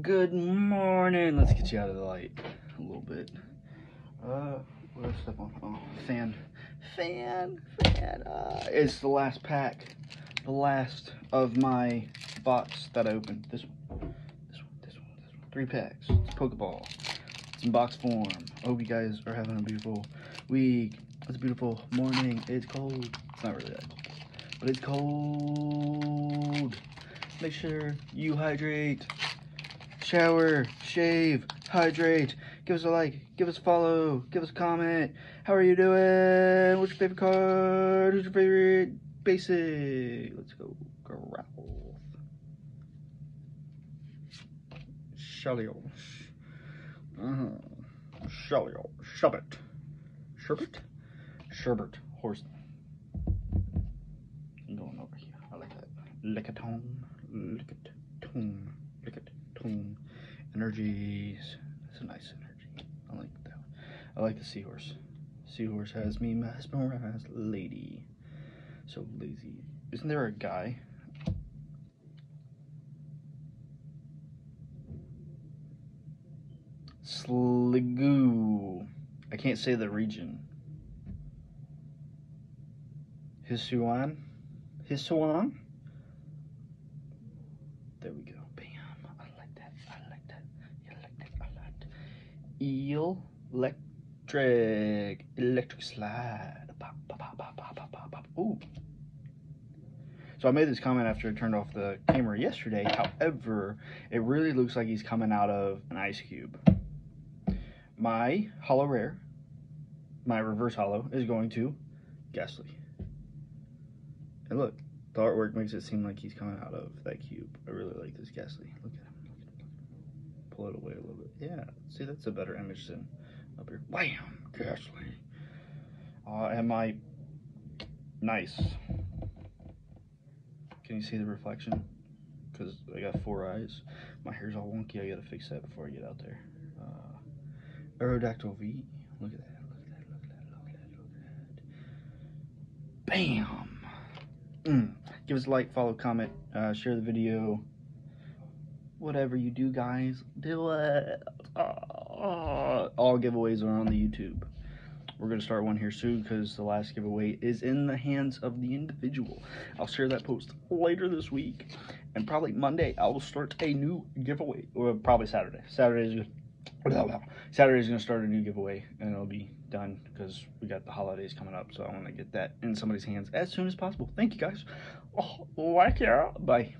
Good morning. Let's get you out of the light a little bit. Uh, what I step on? Oh, fan. Fan. Fan. Uh, it's the last pack. The last of my box that I opened. This one. This one. This one. This one. Three packs. It's Pokeball. It's in box form. I hope you guys are having a beautiful week. It's a beautiful morning. It's cold. It's not really that cold. But it's cold. Make sure you hydrate shower, shave, hydrate, give us a like, give us a follow, give us a comment. How are you doing? What's your favorite card? Who's your favorite basic? Let's go, Growth. Shellios. Uh-huh. Shellios. Shubbit. Sherbet? Sherbert. Horse. I'm going over here. I like that. Lickitung. Lickitung. Energies. That's a nice energy. I like that. I like the seahorse. Seahorse has me mesmerized. Lady. So lazy. Isn't there a guy? Sliggoo. I can't say the region. Hisuan? Hisuan? There we go. Bam. I like that. I like that. I like that a lot. Eel electric. Electric slide. Pop, pop, pop, pop, pop, pop, pop. Ooh. So I made this comment after I turned off the camera yesterday. However, it really looks like he's coming out of an ice cube. My holo rare, my reverse holo, is going to Gastly. And look, the artwork makes it seem like he's coming out of that cube. I really like this Gastly. Look at him. Pull it away a little bit. Yeah. See, that's a better image than up here. Wham! Gastly. Uh, and my nice. Can you see the reflection? Because I got four eyes. My hair's all wonky. I gotta fix that before I get out there. Uh, Aerodactyl V. Look at that. Look at that. Look at that. Look at that. Look at that. Bam! Mm. Give us a like, follow, comment, uh, share the video. Whatever you do, guys, do it. Uh, all giveaways are on the YouTube. We're going to start one here soon because the last giveaway is in the hands of the individual. I'll share that post later this week. And probably Monday, I will start a new giveaway. Or probably Saturday. Saturday is Saturday is going to start a new giveaway. And it'll be done because we got the holidays coming up. So I want to get that in somebody's hands as soon as possible. Thank you, guys. Oh, like yeah. Bye.